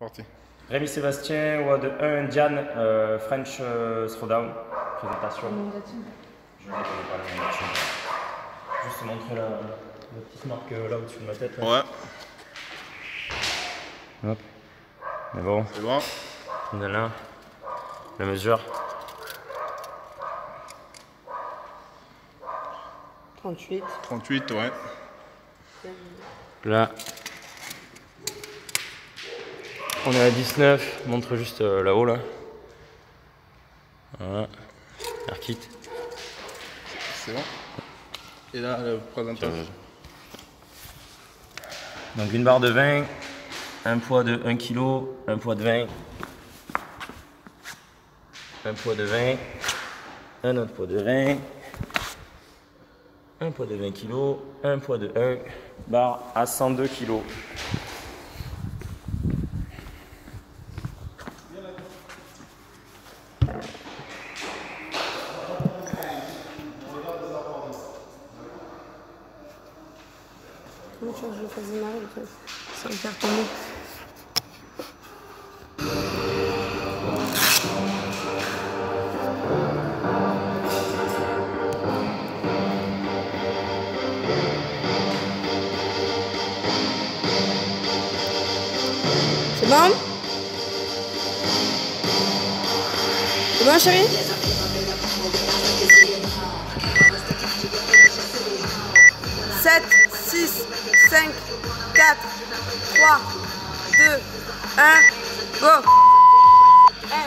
Parti. Rémi Sébastien, WOD 1, Diane, euh, French euh, Throwdown, présentation. Je vais pas la Juste montrer la, la petite marque euh, là au-dessus de ma tête. là. Ouais, Hop. Mais bon, c'est bon. on a là la mesure. 38. 38, ouais. Là, on est à 19, montre juste euh, là-haut là. Voilà, air kit. C'est bon. Et là, le présentation. Donc une barre de 20, un poids de 1 kg, un poids de 20, un poids de 20, un autre poids de 20, un poids de 20 kg, un poids de 1, barre à 102 kg. Je le fasse démarrer le truc Ça va faire tomber. C'est bon? C'est bon chérie? 5, 4, 3, 2, 1, go. Eh.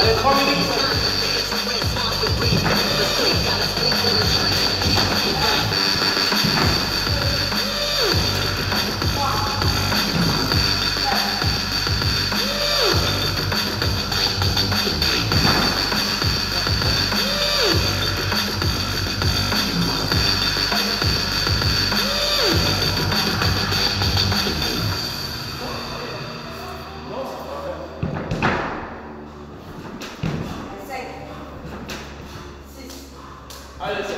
They're coming in. Un, go Allez, tiens. 7.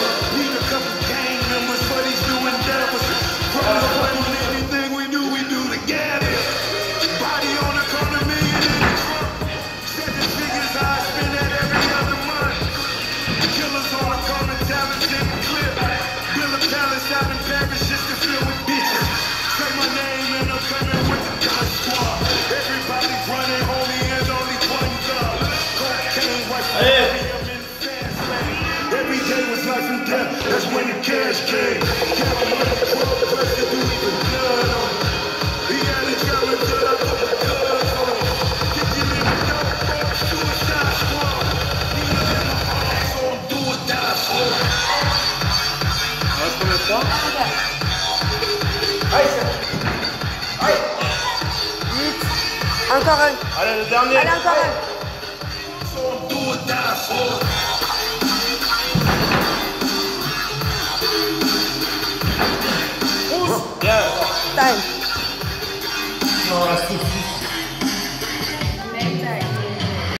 death. That's when the cash came. Even blood on. He had I put guns on suicide squad. Needles in my arms, so I'm do or die for. 8. Encore un. Allez, le dernier. Allez, encore un. So I'm do or die for time.